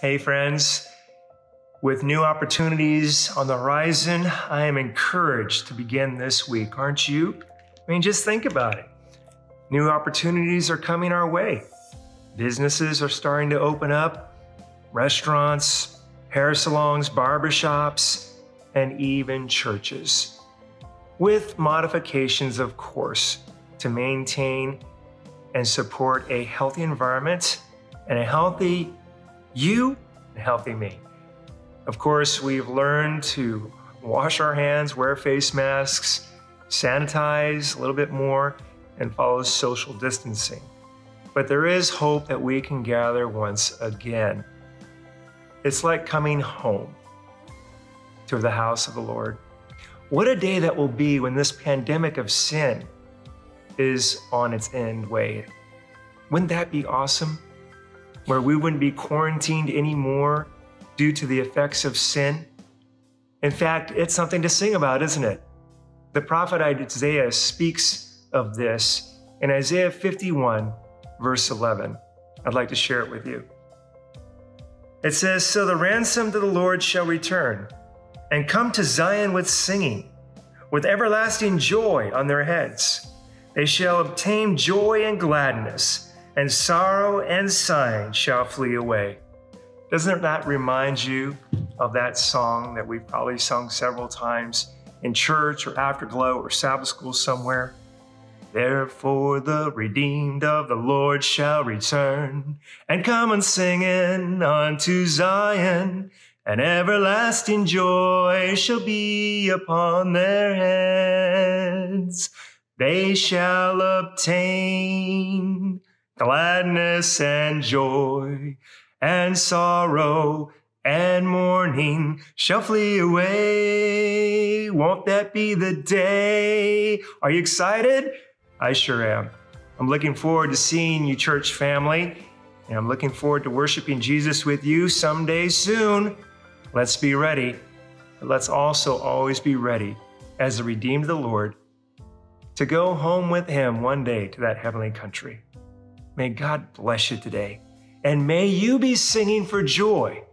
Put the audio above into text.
Hey, friends. With new opportunities on the horizon, I am encouraged to begin this week, aren't you? I mean, just think about it. New opportunities are coming our way. Businesses are starting to open up, restaurants, hair salons, barbershops, and even churches. With modifications, of course, to maintain and support a healthy environment and a healthy you and healthy me. Of course, we've learned to wash our hands, wear face masks, sanitize a little bit more, and follow social distancing. But there is hope that we can gather once again. It's like coming home to the house of the Lord. What a day that will be when this pandemic of sin is on its end way. Wouldn't that be awesome? Where we wouldn't be quarantined anymore due to the effects of sin? In fact, it's something to sing about, isn't it? The prophet Isaiah speaks of this in Isaiah 51, verse 11. I'd like to share it with you. It says, So the ransom of the Lord shall return and come to Zion with singing, with everlasting joy on their heads. They shall obtain joy and gladness, and sorrow and sighing shall flee away. Doesn't that remind you of that song that we've probably sung several times in church or afterglow or Sabbath school somewhere? Therefore the redeemed of the Lord shall return and come and singing unto Zion, and everlasting joy shall be upon their heads. They shall obtain gladness and joy and sorrow and mourning shall flee away. Won't that be the day? Are you excited? I sure am. I'm looking forward to seeing you, church family, and I'm looking forward to worshiping Jesus with you someday soon. Let's be ready, but let's also always be ready as the redeemed of the Lord to go home with Him one day to that heavenly country. May God bless you today. And may you be singing for joy